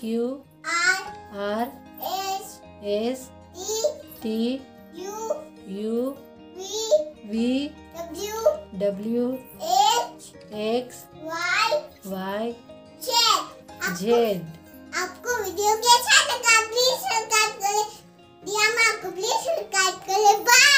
Q R R S S T T U U V V W W H X Y Y Z. Z आपको video कैसा लगा please subscribe करें। दिया आपको please subscribe करें। Bye